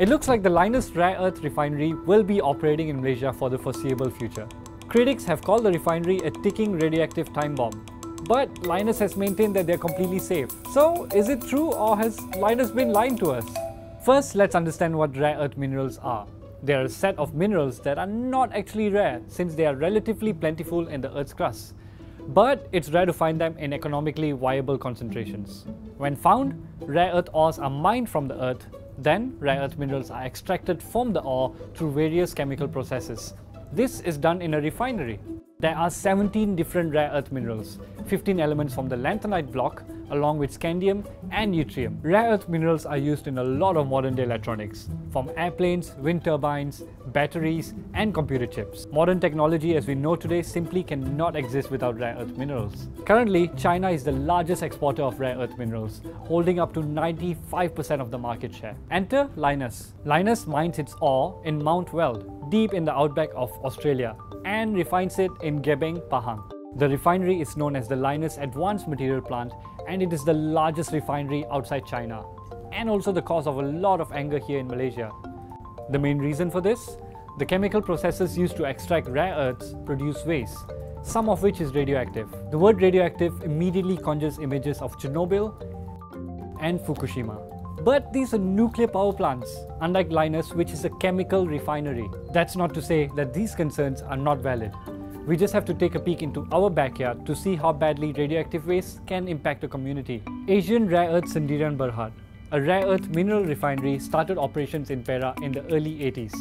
It looks like the Lynas Rare Earth Refinery will be operating in Malaysia for the foreseeable future. Critics have called the refinery a ticking radioactive time bomb. But Lynas has maintained that they're completely safe. So, is it true or has Lynas been lying to us? First, let's understand what rare earth minerals are. They are a set of minerals that are not actually rare since they are relatively plentiful in the Earth's crust. But it's rare to find them in economically viable concentrations. When found, rare earth ores are mined from the Earth. Then, rare earth minerals are extracted from the ore through various chemical processes this is done in a refinery. There are 17 different rare earth minerals, 15 elements from the lanthanide block, along with scandium and yttrium. Rare earth minerals are used in a lot of modern day electronics, from airplanes, wind turbines, batteries, and computer chips. Modern technology as we know today simply cannot exist without rare earth minerals. Currently, China is the largest exporter of rare earth minerals, holding up to 95% of the market share. Enter Lynas. Lynas mines its ore in Mount Weld, deep in the outback of Australia, and refines it in Gebeng, Pahang. The refinery is known as the Lynas Advanced Material Plant and it is the largest refinery outside China and also the cause of a lot of anger here in Malaysia. The main reason for this? The chemical processes used to extract rare earths produce waste, some of which is radioactive. The word radioactive immediately conjures images of Chernobyl and Fukushima. But these are nuclear power plants, unlike Lynas, which is a chemical refinery. That's not to say that these concerns are not valid. We just have to take a peek into our backyard to see how badly radioactive waste can impact a community. Asian Rare Earth Sendirian Berhad, a rare earth mineral refinery, started operations in Perak in the early 80s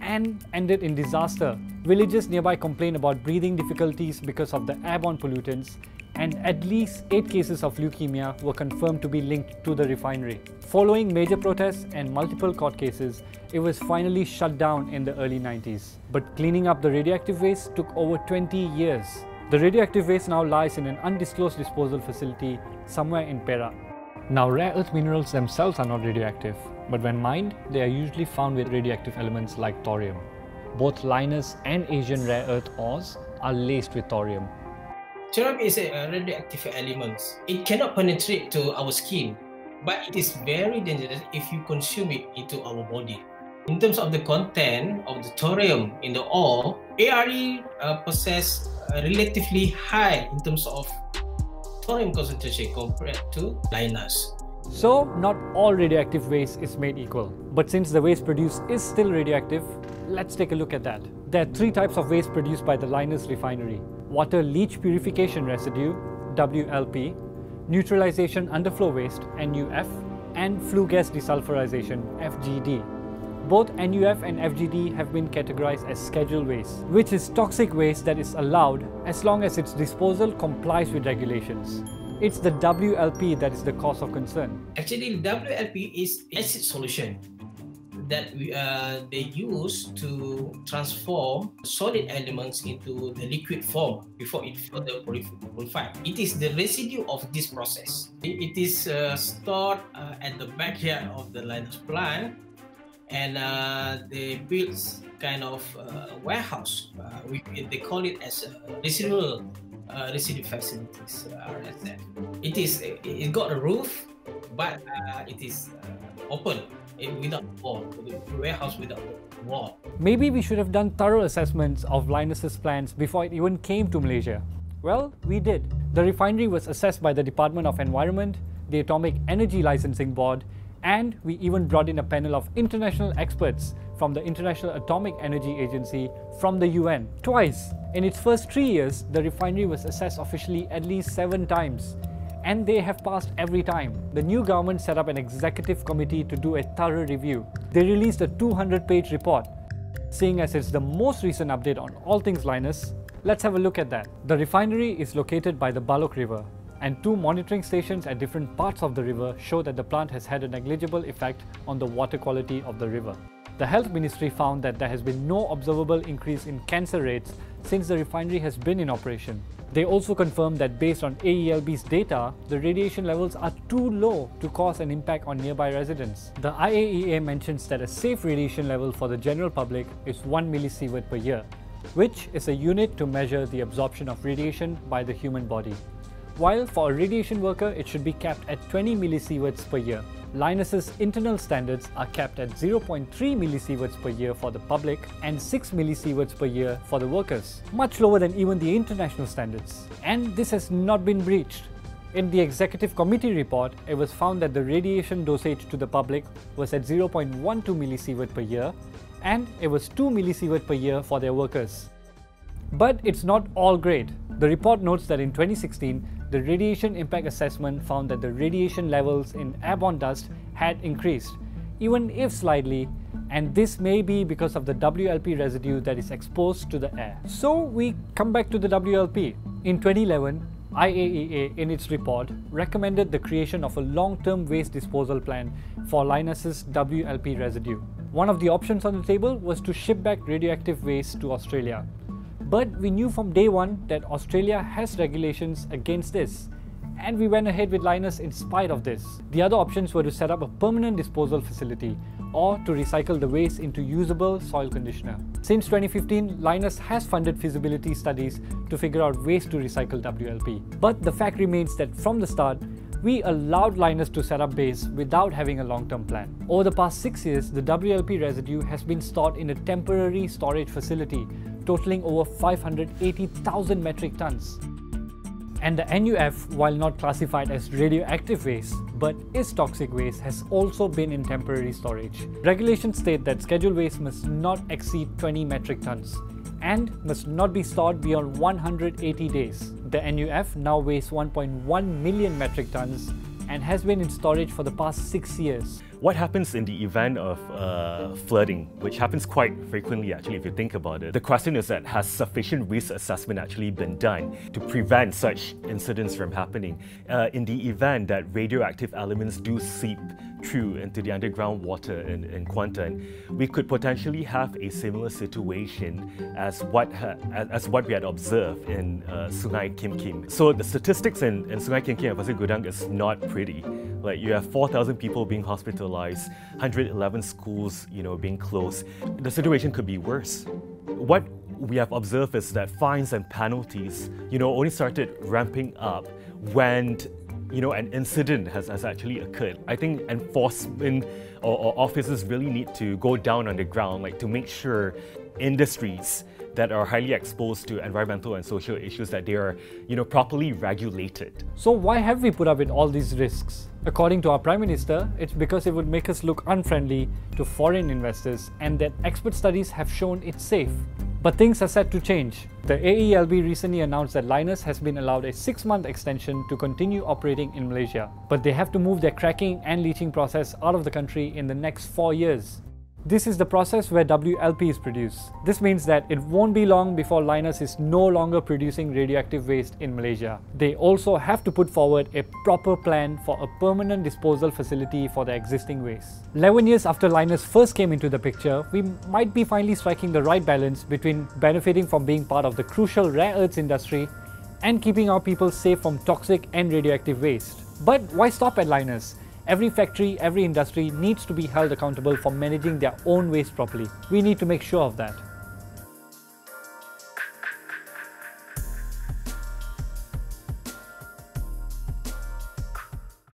and ended in disaster. Villages nearby complained about breathing difficulties because of the airborne pollutants and at least 8 cases of leukemia were confirmed to be linked to the refinery. Following major protests and multiple court cases, it was finally shut down in the early 90s. But cleaning up the radioactive waste took over 20 years. The radioactive waste now lies in an undisclosed disposal facility somewhere in Perak. Now, rare earth minerals themselves are not radioactive, but when mined, they are usually found with radioactive elements like thorium. Both Lynas and Asian rare earth ores are laced with thorium, Thorium is a radioactive element. It cannot penetrate to our skin, but it is very dangerous if you consume it into our body. In terms of the content of the thorium in the ore, ARE uh, possess relatively high in terms of thorium concentration compared to Lynas. So, not all radioactive waste is made equal. But since the waste produced is still radioactive, let's take a look at that. There are three types of waste produced by the Lynas refinery water leach purification residue, WLP, neutralization underflow waste, NUF, and flue gas desulfurization, FGD. Both NUF and FGD have been categorized as scheduled waste, which is toxic waste that is allowed as long as its disposal complies with regulations. It's the WLP that is the cause of concern. Actually, WLP is acid solution that we, uh, they use to transform solid elements into the liquid form before it further purified. It is the residue of this process. It is uh, stored uh, at the backyard of the Lynas plant and uh, they built kind of uh, warehouse. Uh, we, they call it as a residual uh, residue facilities, RSF. It is it got a roof, but it is open without wall, warehouse without wall. Maybe we should have done thorough assessments of Lynas's plans before it even came to Malaysia. Well, we did. The refinery was assessed by the Department of Environment, the Atomic Energy Licensing Board, and we even brought in a panel of international experts from the International Atomic Energy Agency from the UN. Twice. In its first three years, the refinery was assessed officially at least seven times and they have passed every time. The new government set up an executive committee to do a thorough review. They released a 200-page report. Seeing as it's the most recent update on all things Lynas, let's have a look at that. The refinery is located by the Balok River, and two monitoring stations at different parts of the river show that the plant has had a negligible effect on the water quality of the river. The Health Ministry found that there has been no observable increase in cancer rates since the refinery has been in operation. They also confirmed that based on AELB's data, the radiation levels are too low to cause an impact on nearby residents. The IAEA mentions that a safe radiation level for the general public is 1 millisievert per year, which is a unit to measure the absorption of radiation by the human body. While for a radiation worker, it should be capped at 20 millisieverts per year. Lynas's internal standards are capped at 0.3 millisieverts per year for the public and 6 millisieverts per year for the workers, much lower than even the international standards. And this has not been breached. In the executive committee report, it was found that the radiation dosage to the public was at 0.12 millisievert per year and it was 2 millisievert per year for their workers. But it's not all great. The report notes that in 2016, the radiation impact assessment found that the radiation levels in airborne dust had increased, even if slightly, and this may be because of the WLP residue that is exposed to the air. So we come back to the WLP. In 2011, IAEA in its report recommended the creation of a long-term waste disposal plan for Lynas's WLP residue. One of the options on the table was to ship back radioactive waste to Australia. But we knew from day one that Australia has regulations against this, and we went ahead with Lynas in spite of this. The other options were to set up a permanent disposal facility or to recycle the waste into usable soil conditioner. Since 2015, Lynas has funded feasibility studies to figure out ways to recycle WLP. But the fact remains that from the start, we allowed Lynas to set up base without having a long-term plan. Over the past six years, the WLP residue has been stored in a temporary storage facility totaling over 580,000 metric tons. And the NUF, while not classified as radioactive waste, but is toxic waste, has also been in temporary storage. Regulations state that scheduled waste must not exceed 20 metric tons and must not be stored beyond 180 days. The NUF now weighs 1.1 million metric tons and has been in storage for the past six years. What happens in the event of uh, flooding, which happens quite frequently actually if you think about it? The question is that has sufficient risk assessment actually been done to prevent such incidents from happening? Uh, in the event that radioactive elements do seep through into the underground water in, in Kuantan, we could potentially have a similar situation as what as what we had observed in uh, Sungai Kim Kim. So the statistics in, in Sungai Kim Kim and Pasir Gudang is not pretty. Like you have 4,000 people being hospitalized, 111 schools, you know, being closed. The situation could be worse. What we have observed is that fines and penalties, you know, only started ramping up when you know, an incident has, has actually occurred. I think enforcement or, or officers really need to go down on the ground, like to make sure industries that are highly exposed to environmental and social issues that they are, you know, properly regulated. So why have we put up with all these risks? According to our Prime Minister, it's because it would make us look unfriendly to foreign investors and that expert studies have shown it's safe. But things are set to change. The AELB recently announced that Lynas has been allowed a 6-month extension to continue operating in Malaysia. But they have to move their cracking and leaching process out of the country in the next 4 years. This is the process where WLP is produced. This means that it won't be long before Lynas is no longer producing radioactive waste in Malaysia. They also have to put forward a proper plan for a permanent disposal facility for the existing waste. 11 years after Lynas first came into the picture, we might be finally striking the right balance between benefiting from being part of the crucial rare earths industry and keeping our people safe from toxic and radioactive waste. But why stop at Lynas? Every factory, every industry needs to be held accountable for managing their own waste properly. We need to make sure of that.